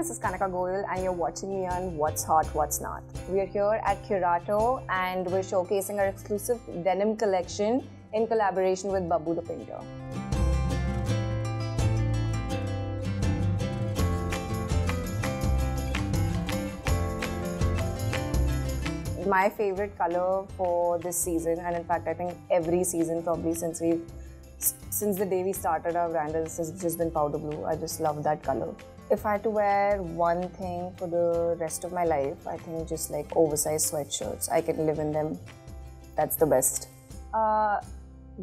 this is Kanika Goyal, and you're watching me on What's Hot, What's Not. We're here at Curato, and we're showcasing our exclusive denim collection in collaboration with Babu the Painter. My favorite color for this season, and in fact, I think every season probably since we've since the day we started our brand this has just been powder blue. I just love that color. If I had to wear one thing for the rest of my life, I think just like oversized sweatshirts. I can live in them. That's the best. Uh,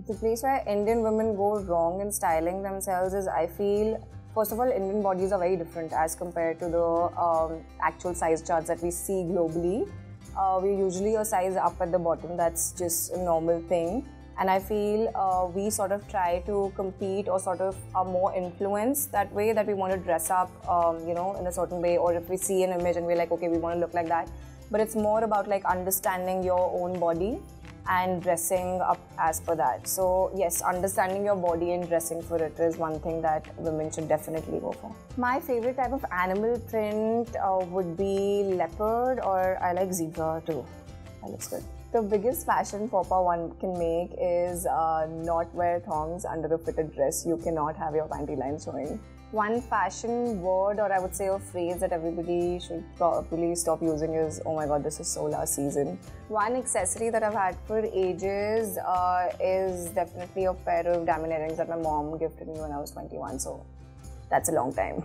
the place where Indian women go wrong in styling themselves is I feel First of all, Indian bodies are very different as compared to the um, actual size charts that we see globally. Uh, we're usually a size up at the bottom, that's just a normal thing and I feel uh, we sort of try to compete or sort of are more influenced that way that we want to dress up, um, you know, in a certain way, or if we see an image and we're like, okay, we want to look like that. But it's more about like understanding your own body and dressing up as per that. So yes, understanding your body and dressing for it is one thing that women should definitely go for. My favorite type of animal print uh, would be leopard or I like zebra too. The biggest fashion faux pas one can make is uh, not wear thongs under a fitted dress. You cannot have your panty line showing. One fashion word, or I would say a phrase that everybody should probably stop using is, oh my god, this is so last season. One accessory that I've had for ages uh, is definitely a pair of diamond earrings that my mom gifted me when I was 21, so that's a long time.